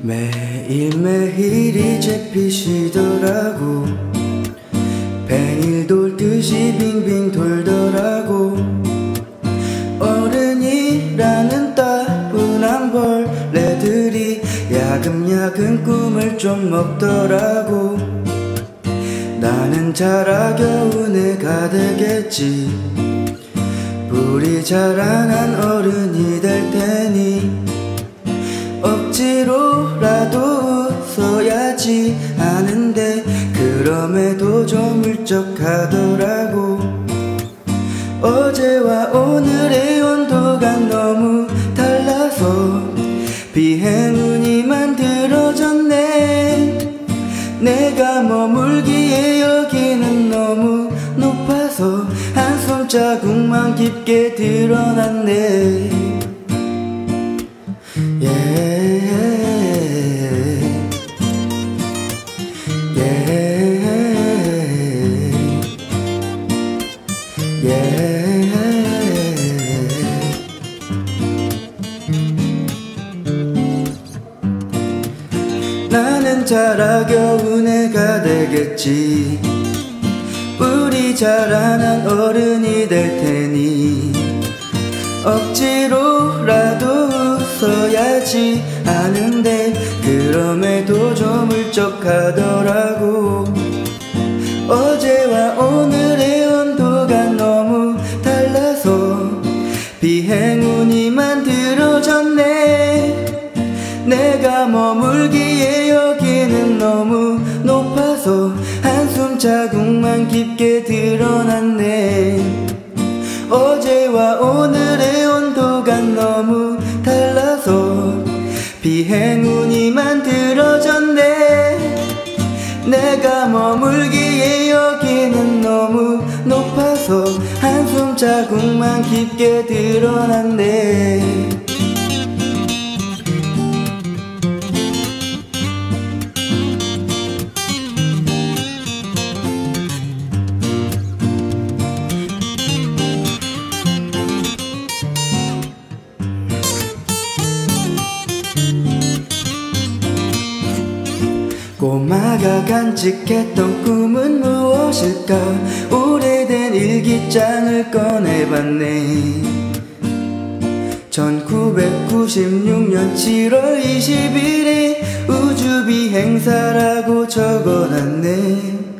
매일매일 이제 피시더라고. 뱅일 돌듯이 빙빙 돌더라고. 어른이라는 따분한 벌레들이 야금야금 꿈을 좀 먹더라고. 나는 자라겨운 애가 되겠지. 불이 자라난 어른이 될 테니 억지로라도 웃어야지 하는데 그럼에도 좀 울적하더라고. 어제와 오늘의 온도가 너무 달라서 비행운이 만들어졌네. 내가 머물기에 여기는 너무 높아서 한숨 자국만 깊게 드러났네 나는 자라겨운 애가 되겠지. 우리 자라난 어른이 될 테니 억지로라도 웃어야지 하는데 그럼에도 좀 울적하더라고. 어제와 오늘 머물기에 여기는 너무 높아서 한숨 자국만 깊게 드러났네. 어제와 오늘의 온도가 너무 달라서 비행운이 만들어졌네. 내가 머물기에 여기는 너무 높아서 한숨 자국만 깊게 드러났네 꼬마가 간직했던 꿈은 무엇일까? 오래된 일기장을 꺼내봤네. 1996년 7월 20일에 우주비 행사라고 적어놨네